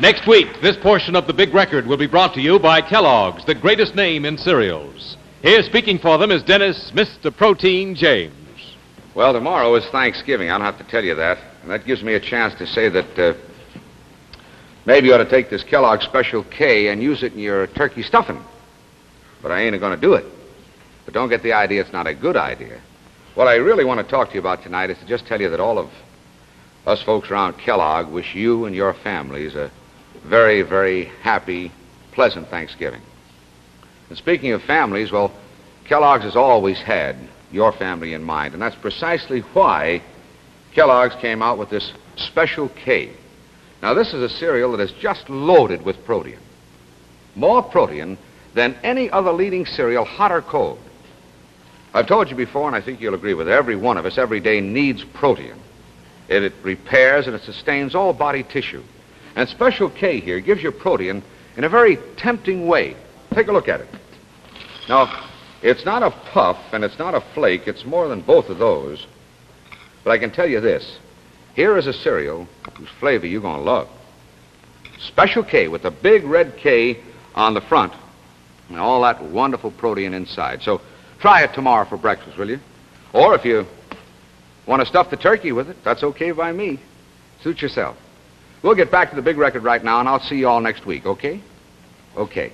Next week, this portion of the big record will be brought to you by Kellogg's, the greatest name in cereals. Here speaking for them is Dennis, Mr. Protein James. Well, tomorrow is Thanksgiving. I don't have to tell you that. And that gives me a chance to say that uh, maybe you ought to take this Kellogg Special K and use it in your turkey stuffing. But I ain't going to do it. But don't get the idea it's not a good idea. What I really want to talk to you about tonight is to just tell you that all of us folks around Kellogg wish you and your families a very, very happy, pleasant Thanksgiving. And speaking of families, well, Kellogg's has always had your family in mind, and that's precisely why Kellogg's came out with this Special K. Now, this is a cereal that is just loaded with protein. More protein than any other leading cereal, hot or cold. I've told you before, and I think you'll agree with it, every one of us every day needs protein. It, it repairs and it sustains all body tissue. And Special K here gives you protein in a very tempting way. Take a look at it. Now, it's not a puff and it's not a flake. It's more than both of those. But I can tell you this. Here is a cereal whose flavor you're going to love. Special K with a big red K on the front and all that wonderful protein inside. So try it tomorrow for breakfast, will you? Or if you want to stuff the turkey with it, that's okay by me. Suit yourself. We'll get back to the big record right now, and I'll see you all next week, okay? Okay.